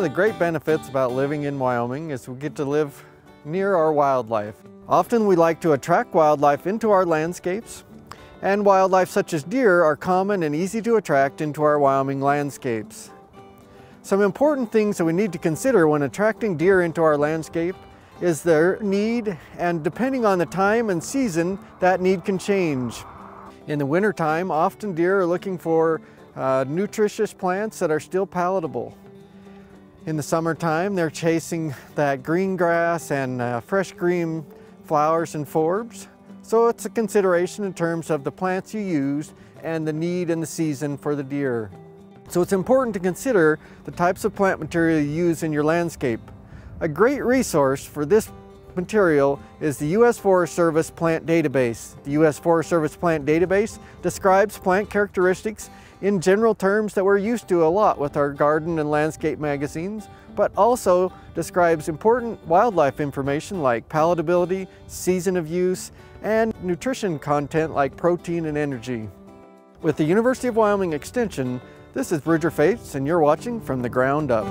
of the great benefits about living in Wyoming is we get to live near our wildlife. Often we like to attract wildlife into our landscapes, and wildlife such as deer are common and easy to attract into our Wyoming landscapes. Some important things that we need to consider when attracting deer into our landscape is their need, and depending on the time and season, that need can change. In the wintertime, often deer are looking for uh, nutritious plants that are still palatable. In the summertime, they're chasing that green grass and uh, fresh green flowers and forbs. So it's a consideration in terms of the plants you use and the need and the season for the deer. So it's important to consider the types of plant material you use in your landscape. A great resource for this material is the U.S. Forest Service Plant Database. The U.S. Forest Service Plant Database describes plant characteristics in general terms that we're used to a lot with our garden and landscape magazines, but also describes important wildlife information like palatability, season of use, and nutrition content like protein and energy. With the University of Wyoming Extension, this is Bridger Fates and you're watching From the Ground Up.